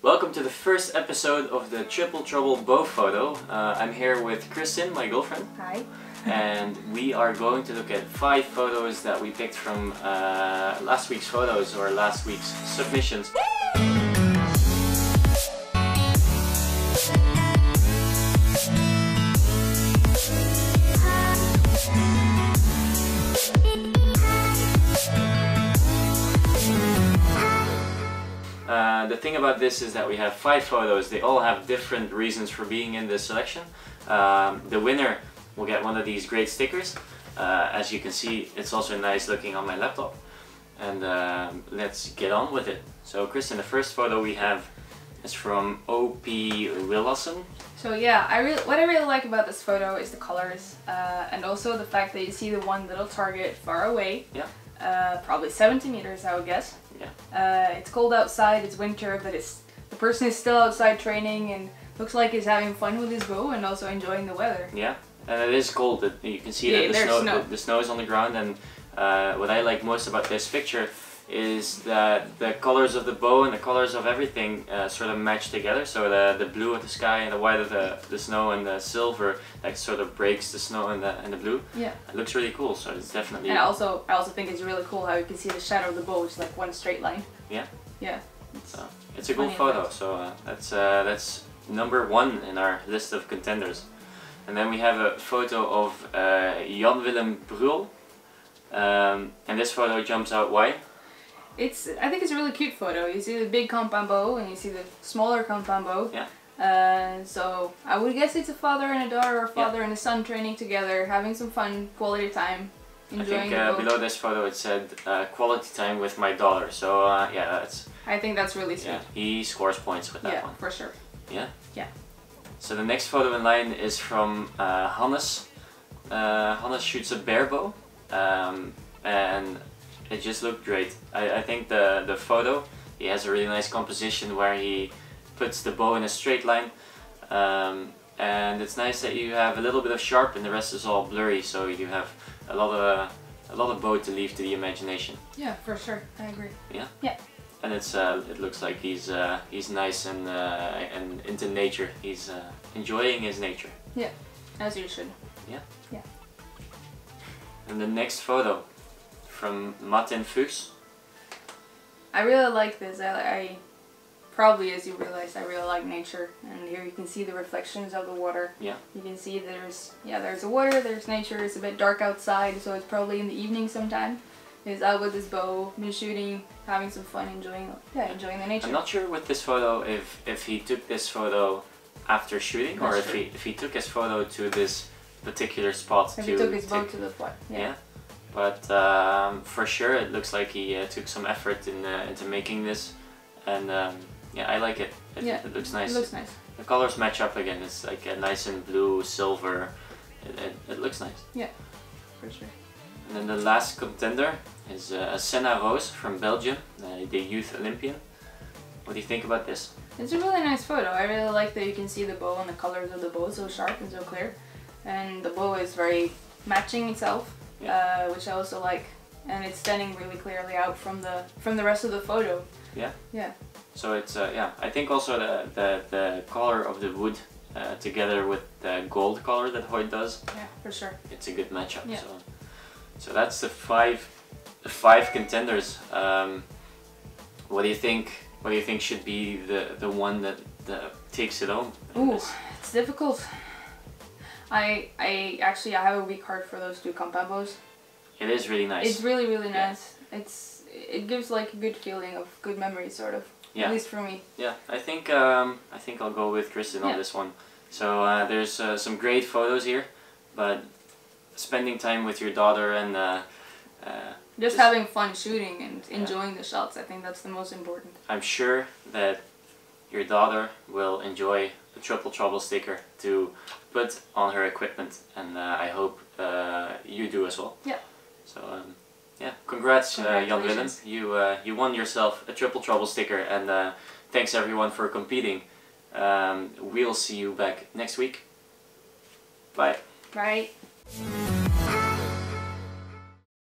Welcome to the first episode of the Triple Trouble bow photo. Uh, I'm here with Kristin, my girlfriend. Hi. and we are going to look at five photos that we picked from uh, last week's photos or last week's submissions. Uh, the thing about this is that we have five photos. They all have different reasons for being in this selection. Um, the winner will get one of these great stickers. Uh, as you can see, it's also nice looking on my laptop. And um let's get on with it. So Kristin, the first photo we have is from O.P. Willassen. So yeah, I really what I really like about this photo is the colors uh, and also the fact that you see the one little target far away. Yeah. Uh, probably 70 meters, I would guess. Yeah. Uh, it's cold outside. It's winter, but it's the person is still outside training and looks like he's having fun with his bow and also enjoying the weather. Yeah, and it is cold. You can see Yeah, that the snow, snow. The, the snow is on the ground, and uh, what I like most about this picture is that the colors of the bow and the colors of everything uh, sort of match together. So the the blue of the sky and the white of the, the snow and the silver like sort of breaks the snow and the and the blue. Yeah. It looks really cool. So it's definitely And also, I also think it's really cool how you can see the shadow of the bow is like one straight line. Yeah. Yeah. It's, So it's a cool photo. effect. So uh, that's uh, that's number one in our list of contenders. And then we have a photo of uh, Jan Willem Brul. Um, and this photo jumps out. Why? It's I think it's a really cute photo. You see the big compound bow and you see the smaller compound bow. Yeah. Uh, so I would guess it's a father and a daughter or a Yeah. father and a son training together, having some fun, quality time, I enjoying think the uh, below this photo it said uh, quality time with my daughter. So uh, yeah, that's I think that's really sweet. yeah. He scores points with that Yeah, one. for sure. Yeah. Yeah. So the next photo in line is from uh, Hannes. Uh, Hannes shoots a barebow, um, and it just looked great. I, I think the the photo he has a really nice composition where he puts the bow in a straight line, um, and it's nice that you have a little bit of sharp and the rest is all blurry, so you have a lot of a lot of bow to leave to the imagination. Yeah, for sure. I agree. Yeah yeah and it's uh, it looks like he's uh, he's nice and uh, and into nature. He's uh, enjoying his nature. Yeah as you should. Yeah yeah and the next photo from Martin Fuchs. I really like this. I, I probably, as you realize, I really like nature, and here you can see the reflections of the water. Yeah. You can see there's yeah, there's the water, there's nature. It's a bit dark outside, so it's probably in the evening sometime. He's out with his bow, been shooting, having some fun, enjoying yeah, enjoying the nature. I'm not sure with this photo if if he took this photo after shooting or if he took his photo to this particular spot to the flood. He took his photo after shooting But um, for sure, it looks like he uh, took some effort in uh, into making this, and um, yeah, I like it. It, Yeah, it looks nice. It looks nice. the colors match up again. It's like a nice and blue, silver. It, it, it looks nice. Yeah, for sure. And then the last contender is uh, Senna Roos from Belgium, uh, the youth Olympian. What do you think about this? It's a really nice photo. I really like that you can see the bow and the colors of the bow so sharp and so clear. And the bow is very matching itself, uh, which I also like. And it's standing really clearly out from the from the rest of the photo. Yeah. Yeah. So it's uh, yeah, I think also the the, the color of the wood uh, together with the gold color that Hoyt does, Yeah, for sure. it's a good matchup. Yeah. So so that's the five the five contenders. Um, what do you think? What do you think should be the the one that, that takes it home? Ooh, it's difficult. I I actually I have a weak heart for those two compound bows. It is really nice. It's really really Yeah. nice. It's it gives like a good feeling of good memory sort of. Yeah. At least for me. Yeah, I think um, I think I'll go with Kristin on this one. So uh, there's uh, some great photos here, but spending time with your daughter and uh, uh, Just Just- having fun shooting and Yeah. enjoying the shots. I think that's the most important. I'm sure that your daughter will enjoy the Triple Trouble sticker to put on her equipment, and uh, I hope uh, you do as well. Yeah. So um, yeah, congrats, uh, Jan Willem. You uh, you won yourself a Triple Trouble sticker, and uh, thanks everyone for competing. Um, we'll see you back next week. Bye. Right?